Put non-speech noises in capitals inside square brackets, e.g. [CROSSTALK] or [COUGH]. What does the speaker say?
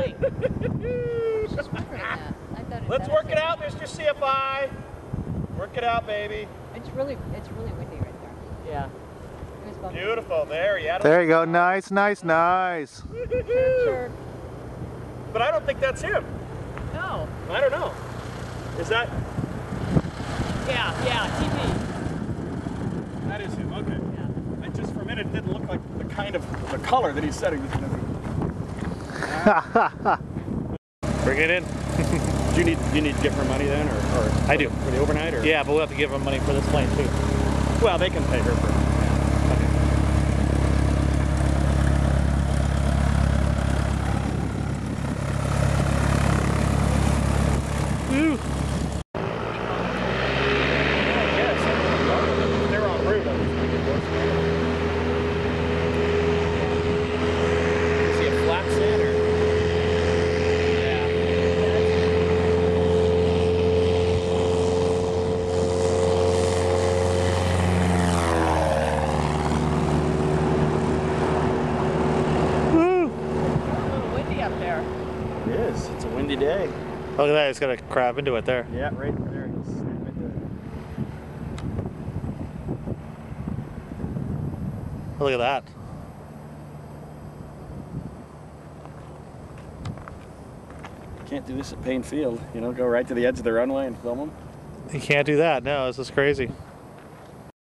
flying. Just wondering that. I thought Let's work it out, Mr. CFI. Work it out, baby. It's really, it's really windy right there. Yeah. Beautiful. There, you had There you go. Nice, nice, nice. Sure. But I don't think that's him. No. I don't know. Is that? Yeah, yeah, TP. That is him. Okay. Yeah. It just for a minute it didn't look like the kind of the color that he's setting this in. [LAUGHS] Bring it in. [LAUGHS] Do you need you need her money then, or, or I do. for the overnight, or Yeah, but we'll have to give him money for this plane too. Well, they can pay her for. Yes, It is. It's a windy day. Look at that. He's gonna crab into it there. Yeah, right there. He'll snap into it. Look at that. Can't do this at Paine Field. You know, go right to the edge of the runway and film them. You can't do that. No, this is crazy.